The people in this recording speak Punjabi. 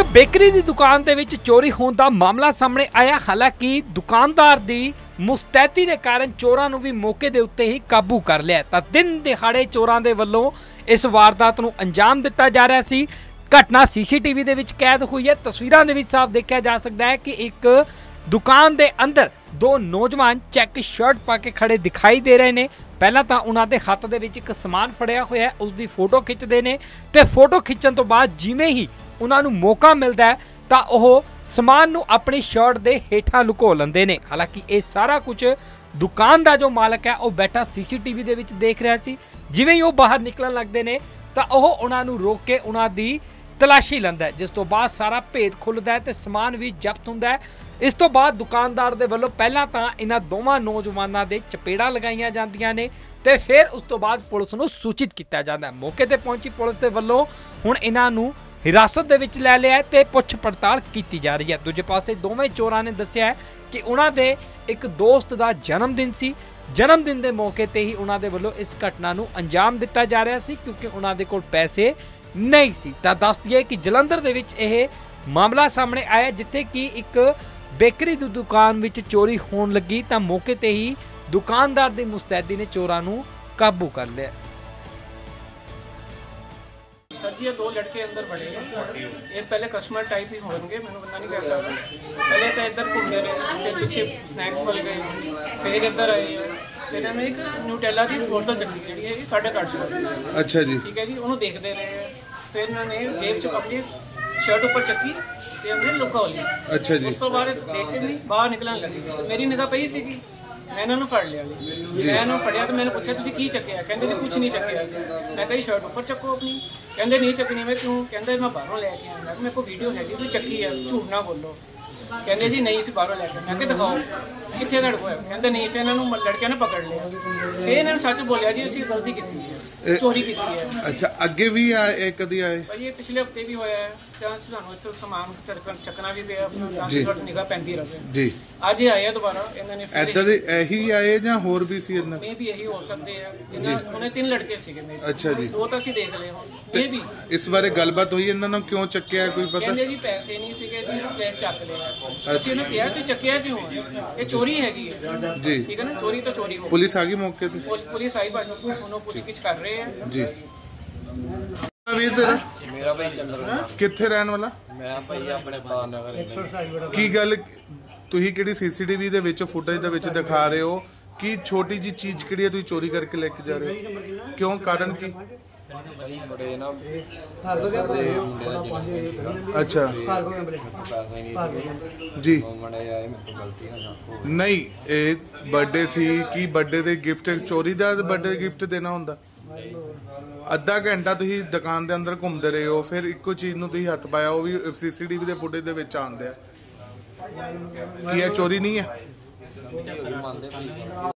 ਇੱਕ ਬੇਕਰੀ ਦੀ ਦੁਕਾਨ ਦੇ ਵਿੱਚ ਚੋਰੀ ਹੋਣ ਦਾ ਮਾਮਲਾ ਸਾਹਮਣੇ ਆਇਆ। ਹਾਲਾਂਕਿ ਦੁਕਾਨਦਾਰ ਦੀ ਮੁਸਤੈਦੀ ਦੇ ਕਾਰਨ ਚੋਰਾਂ ਨੂੰ ਵੀ ਮੌਕੇ ਦੇ ਉੱਤੇ ਹੀ ਕਾਬੂ ਕਰ ਲਿਆ। ਤਾਂ ਦਿਨ ਦਿਹਾੜੇ ਚੋਰਾਂ ਦੇ ਵੱਲੋਂ ਇਸ ਵਾਰਦਾਤ ਨੂੰ ਅੰਜਾਮ ਦਿੱਤਾ ਜਾ ਰਿਹਾ ਸੀ। ਘਟਨਾ ਸੀਸੀਟੀਵੀ ਦੇ ਵਿੱਚ ਕੈਦ ਹੋਈ ਹੈ। ਤਸਵੀਰਾਂ ਦੇ ਵਿੱਚ ਸਾਫ਼ ਦੇਖਿਆ ਜਾ ਸਕਦਾ ਹੈ ਕਿ ਇੱਕ ਦੁਕਾਨ ਦੇ ਅੰਦਰ ਦੋ ਨੌਜਵਾਨ ਚੈੱਕ ਸ਼ਰਟ ਪਾ ਕੇ ਖੜੇ ਦਿਖਾਈ ਦੇ ਰਹੇ ਨੇ। ਪਹਿਲਾਂ ਤਾਂ ਉਹਨਾਂ ਦੇ ਹੱਥ ਦੇ ਵਿੱਚ ਇੱਕ ਸਮਾਨ ਫੜਿਆ ਹੋਇਆ ਹੈ ਉਸ ਦੀ ਫੋਟੋ ਖਿੱਚਦੇ ਨੇ ਤੇ ਫੋਟੋ ਖਿੱਚਣ ਤੋਂ ਬਾਅਦ ਜਿਵੇਂ ਹੀ ਉਹਨਾਂ ਨੂੰ ਮੌਕਾ ਮਿਲਦਾ ਹੈ, ਤਾਂ ਉਹ ਸਮਾਨ ਨੂੰ ਆਪਣੀ ਸ਼ਰਟ ਦੇ ਹੇਠਾਂ ਲੁਕੋ ਲੈਂਦੇ ਨੇ। ਹਾਲਾਂਕਿ ਇਹ ਸਾਰਾ ਕੁਝ ਦੁਕਾਨ ਦਾ ਜੋ ਮਾਲਕ ਹੈ, ਉਹ ਬੈਠਾ ਸੀਸੀਟੀਵੀ ਦੇ ਵਿੱਚ ਦੇਖ ਰਿਹਾ ਸੀ। ਜਿਵੇਂ ਹੀ ਉਹ ਬਾਹਰ ਨਿਕਲਣ ਲੱਗਦੇ ਨੇ, ਤਾਂ ਉਹ ਉਹਨਾਂ ਨੂੰ ਰੋਕ ਕੇ ਉਹਨਾਂ ਦੀ ਤਲਾਸ਼ੀ ਲੈਂਦਾ ਜਿਸ ਤੋਂ ਬਾਅਦ ਸਾਰਾ ਭੇਦ ਖੁੱਲਦਾ ਹੈ ਤੇ ਸਮਾਨ ਵੀ ਜ਼ਬਤ ਹੁੰਦਾ ਹੈ। ਇਸ ਤੋਂ ਬਾਅਦ ਦੁਕਾਨਦਾਰ ਦੇ ਵੱਲੋਂ ਪਹਿਲਾਂ ਤਾਂ ਇਹਨਾਂ ਦੋਵਾਂ ਨੌਜਵਾਨਾਂ ਦੇ ਚਪੇੜਾਂ ਲਗਾਈਆਂ ਜਾਂਦੀਆਂ ਨੇ ਤੇ ਫਿਰ ਉਸ ਤੋਂ ਬਾਅਦ ਪੁਲਿਸ ਨੂੰ ਸੂਚਿਤ ਕੀਤਾ ਜਾਂਦਾ ਹੈ। ਮੌਕੇ ਤੇ ਪਹੁੰਚੀ ਪੁਲਿਸ ਦੇ ਵੱਲੋਂ ਹੁਣ ਇਹਨਾਂ ਨੂੰ ਹਿਰਾਸਤ ਦੇ ਵਿੱਚ ਲੈ ਲਿਆ ਹੈ ਤੇ ਪੁੱਛ ਪੜਤਾਲ ਕੀਤੀ ਜਾ ਰਹੀ ਹੈ। ਦੂਜੇ ਪਾਸੇ ਦੋਵੇਂ ਚੋਰਾਂ ਨੇ ਦੱਸਿਆ ਕਿ ਉਹਨਾਂ ਦੇ ਇੱਕ ਦੋਸਤ ਦਾ ਜਨਮ ਦਿਨ ਸੀ। ਜਨਮ ਦਿਨ ਦੇ ਮੌਕੇ ਤੇ ਹੀ ਉਹਨਾਂ ਦੇ ਵੱਲੋਂ ਇਸ ਘਟਨਾ ਨੂੰ ਅੰਜਾਮ ਦਿੱਤਾ ਜਾ ਰਿਹਾ ਸੀ ਕਿਉਂਕਿ ਉਹਨਾਂ ਦੇ ਕੋਲ ਪੈਸੇ ਨਹੀਂ ਸੀ। ਤਾਂ ਦੱਸ ਦਈਏ ਕਿ ਜਲੰਧਰ ਦੇ ਵਿੱਚ ਇਹ ਮਾਮਲਾ ਸਾਹਮਣੇ ਆਇਆ ਜਿੱਥੇ ਕਿ ਇੱਕ ਬੇਕਰੀ ਦੀ ਦੁਕਾਨ ਵਿੱਚ ਚੋਰੀ ਹੋਣ ਲੱਗੀ। ਤਾਂ ਮੌਕੇ ਤੇ ਹੀ ਦੁਕਾਨਦਾਰ ਦੀ ਮੁਸਤੈਦੀ ਨੇ ਚੋਰਾਂ ਨੂੰ ਕਾਬੂ ਕਰ ਲਿਆ। ਸਰ ਜੀ ਇਹ ਦੋ ਲੜਕੇ ਅੰਦਰ ਬੜੇ ਨੇ। ਇਹ ਪਹਿਲੇ ਕਸਟਮਰ ਟਾਈਪ ਹੀ ਹੋਣਗੇ ਮੈਨੂੰ ਬੰਦਾ ਨਹੀਂ ਕਹਿ ਸਕਦਾ ਪਹਿਲੇ ਤਾਂ ਇੱਧਰ ਘੁੰਮਦੇ ਰਹੇ ਫਿਰ ਪਿੱਛੇ ਸਨੈਕਸ ਵੱਲ ਗਏ ਫਿਰ ਇੱਧਰ ਆਏ। ਫਿਰ ਇਹਨਾਂ ਨੇ ਇੱਕ ਨਿਊਟੈਲਾ ਦੀ ਬੋਤਲ ਚੱਕੀ ਜਿਹੜੀ ਹੈ 850 ਦੀ ਅੱਛਾ ਜੀ। ਠੀਕ ਹੈ ਜੀ ਉਹਨੂੰ ਦੇਖਦੇ ਰਹੇ। ਫਿਰ ਇਹਨਾਂ ਨੇ ਜੇਬ ਚ ਆਪਣੀ ਸ਼ਰਟ ਉੱਪਰ ਚੱਕੀ ਤੇ ਉਹਨੇ ਲੁਕਾ ਲਈ ਅੱਛਾ ਜੀ। ਉਸ ਤੋਂ ਬਾਅਦ ਇਹ ਦੇਖ ਕੇ ਨਹੀਂ ਬਾਹਰ ਨਿਕਲਣ ਲੱਗੀ। ਮੇਰੀ ਨਿਗਾਹ ਪਈ ਸੀਗੀ ਮੈਂ ਇਹਨਾਂ ਨੂੰ ਫੜ ਲਿਆ ਜੀ। ਮੈਂ ਇਹਨਾਂ ਨੂੰ ਫੜਿਆ ਤੇ ਮੈਨੂੰ ਪੁੱਛਿਆ ਤੁਸੀਂ ਕੀ ਚੱਕਿਆ? ਕਹਿੰਦੇ ਨੇ ਕੁਝ ਨਹੀਂ ਚੱਕਿਆ ਸੀ ਮੈਂ ਕਹੀ ਸ਼ਰਟ ਉੱਪਰ ਚੱਕੋ ਆਪਣੀ। ਕਹਿੰਦੇ ਨਹੀਂ ਚੱਕਣੀ ਮੈਂ ਕਿਉਂ? ਕਹਿੰਦੇ ਮੈਂ ਬਾਹਰੋਂ ਲੈ ਕੇ ਆਇਆ। ਮੇਰੇ ਕੋਲ ਵੀਡੀਓ ਹੈਗੀ ਤੁਸੀਂ ਚੱਕੀ ਹੈ ਝੂਠ ਨਾ ਬੋਲੋ। ਕਹਿੰਦੇ ਜੀ ਨਹੀਂ ਸੀ ਬਾਹਰੋਂ ਲੈ ਕੇ ਮੈਂ ਕਿ ਦਿਖਾਓ ਕਿੱਥੇ ਕੋਲ ਹੈ ਕਹਿੰਦੇ ਨਹੀਂ ਫਿਰ ਇਹਨਾਂ ਨੂੰ ਲੜਕਿਆਂ ਨੇ ਪਕੜ ਲਿਆ। ਫਿਰ ਇਹਨਾਂ ਨੇ ਸੱਚ ਬੋਲਿਆ ਜੀ ਅਸੀਂ ਗਲਤੀ ਕੀਤੀ ਹੈ ਚੋਰੀ ਕੀਤੀ ਹੈ। ਅੱਛਾ ਅੱਗੇ ਵੀ ਆਏ ਇਹ ਕਦੀ ਆਏ? ਭਾਈ ਇਹ ਪਿਛਲੇ ਹਫ਼ਤੇ ਵੀ ਹੋਇਆ ਹੈ ਤਾਂ ਸਾਨੂੰ ਇੱਥੇ ਸਮਾਨ ਚੱਕਣ ਚੱਕਣਾ ਵੀ ਪਿਆ ਆਪਣਾ ਤਾਂ ਤੁਹਾਡੀ ਨਿਗਾਹ ਪੈਂਦੀ ਰਹੇ। ਜੀ। ਅੱਜ ਇਹ ਆਏ ਆ ਦੁਬਾਰਾ ਇਹਨਾਂ ਨੇ ਫਿਰ ਐਦਾਂ ਦੇ ਇਹੀ ਆਏ ਜਾਂ ਹੋਰ ਵੀ ਸੀ ਇਹਨਾਂ? ਮੇ ਵੀ ਇਹੀ ਹੋ ਸਕਦੇ ਆ। ਇਹਨਾਂ ਉਹਨੇ ਤਿੰਨ ਲੜਕੇ ਸੀਗੇ ਮੇਰੇ। ਅੱਛਾ ਜੀ। ਦੋ ਤਾਂ ਅਸੀਂ ਦੇਖ ਲਏ ਹੁਣ। ਇਹ ਵੀ। ਇਸ ਬਾਰੇ ਗੱਲਬਾਤ ਹੋਈ ਇਹਨਾਂ ਨੂੰ ਕਿਉਂ ਚੱਕਿਆ ਕੋਈ ਪਤਾ? ਕਹਿੰਦੇ ਜੀ ਪੈਸੇ ਨਹੀਂ ਸੀਗੇ ਜੀ ਇਸ ਚੱਕ ਲਿਆ ਅਸੀਂ ਉਹਨੂੰ ਕਿਹਾ ਤੁਸੀਂ ਚੱਕਿਆ ਕਿਉਂ ਹੈ? ਇਹ ਚੋਰੀ ਹੈਗੀ ਹੈ। ਜੀ। ਠੀਕ ਹੈ ਨਾ? ਚੋਰੀ ਤਾਂ ਚੋਰੀ ਹੋ ਗਈ। ਪੁਲਿਸ ਆ ਗਈ ਮੌਕੇ ਤੇ? ਪੁਲ- ਪੁਲਿਸ ਆਈ ਬਾਜੂ ਉਹਨੂੰ ਪੁੱਛਗਿੱਛ ਕਰ ਰਹੇ ਆ। ਜੀ। ਵੀਰ ਤੇਰਾ? ਮੇਰਾ ਭਾਈ ਚੰਦਰ ਕਿੱਥੇ ਰਹਿਣ ਵਾਲਾ? ਮੈਂ ਭਾਈ ਆਪਣੇ ਪਾਰ ਨਗਰ ਰਹਿੰਦਾ ਕੀ ਗੱਲ ਤੁਸੀਂ ਕਿਹੜੀ ਸੀਸੀਟੀਵੀ ਦੇ ਵਿੱਚ ਫੁਟੇਜ ਦੇ ਵਿੱਚ ਦਿਖਾ ਰਹੇ ਹੋ? ਕਿ ਛੋਟੀ ਜੀ ਚੀਜ਼ ਕਿਹੜੀ ਹੈ ਤੁਸੀਂ ਚੋਰੀ ਕਰਕੇ ਲੈ ਕੇ ਜਾ ਰਹੇ ਹੋ? ਕਿਉਂ? ਕਾਰਨ ਕੀ? ਭਾਈ ਬੜੇ ਨਾ ਕਰਦੇ ਮੁੰਡੇ ਦਾ ਜਨਮ ਸੀਗਾ ਅੱਛਾ। ਪੈਸਾ ਹੀ ਨਹੀਂ ਜੀ। ਉਹ ਮੜੇ ਆਏ ਮੇਰੇ ਤੋਂ ਗਲਤੀ ਨਾਲ ਨਾ ਨਹੀਂ ਇਹ ਬਰਥਡੇ ਸੀ। ਕੀ ਬਰਥਡੇ ਦੇ ਗਿਫਟ ਚੋਰੀ ਦਾ ਬਰਥਡੇ ਗਿਫਟ ਦੇਣਾ ਹੁੰਦਾ? ਅੱਧਾ ਘੰਟਾ ਤੁਸੀਂ ਦੁਕਾਨ ਦੇ ਅੰਦਰ ਘੁੰਮਦੇ ਰਹੇ ਹੋ ਫਿਰ ਇੱਕੋ ਚੀਜ਼ ਨੂੰ ਤੁਸੀਂ ਹੱਥ ਪਾਇਆ ਉਹ ਵੀ ਸੀਸੀਟੀਵੀ ਦੇ ਫੁਟੇਜ ਦੇ ਵਿੱਚ ਆਉਂਦੇ। ਆ ਕੀ ਇਹ ਚੋਰੀ ਨਹੀਂ ਹੈ? ਮੰਨਦੇ